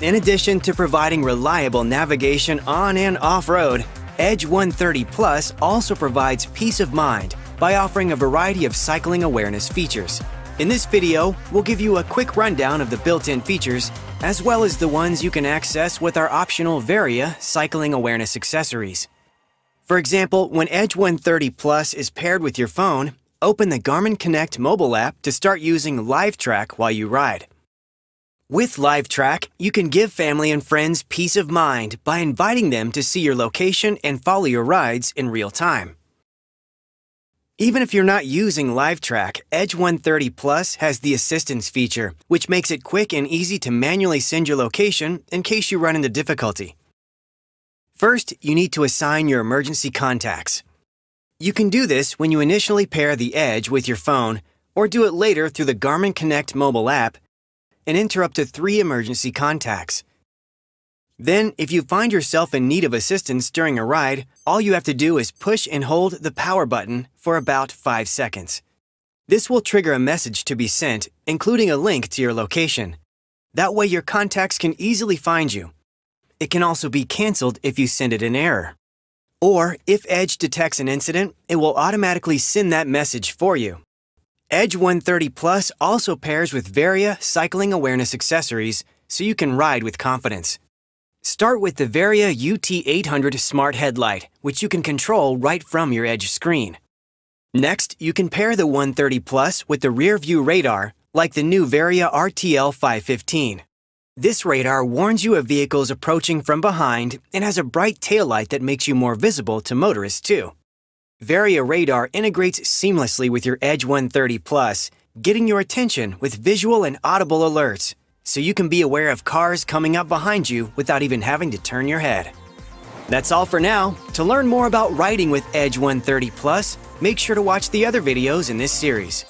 In addition to providing reliable navigation on and off-road, Edge 130 Plus also provides peace of mind by offering a variety of cycling awareness features. In this video, we'll give you a quick rundown of the built-in features, as well as the ones you can access with our optional Varia cycling awareness accessories. For example, when Edge 130 Plus is paired with your phone, open the Garmin Connect mobile app to start using Live Track while you ride. With LiveTrack, you can give family and friends peace of mind by inviting them to see your location and follow your rides in real time. Even if you're not using LiveTrack, Edge 130 Plus has the Assistance feature, which makes it quick and easy to manually send your location in case you run into difficulty. First, you need to assign your emergency contacts. You can do this when you initially pair the Edge with your phone, or do it later through the Garmin Connect mobile app and enter up to three emergency contacts. Then, if you find yourself in need of assistance during a ride, all you have to do is push and hold the power button for about 5 seconds. This will trigger a message to be sent, including a link to your location. That way your contacts can easily find you. It can also be canceled if you send it in error. Or, if Edge detects an incident, it will automatically send that message for you. Edge 130 Plus also pairs with Varia cycling awareness accessories so you can ride with confidence. Start with the Varia UT800 Smart Headlight, which you can control right from your Edge screen. Next, you can pair the 130 Plus with the rear view radar, like the new Varia RTL 515. This radar warns you of vehicles approaching from behind and has a bright taillight that makes you more visible to motorists too. Varia Radar integrates seamlessly with your Edge 130 Plus, getting your attention with visual and audible alerts, so you can be aware of cars coming up behind you without even having to turn your head. That's all for now. To learn more about riding with Edge 130 Plus, make sure to watch the other videos in this series.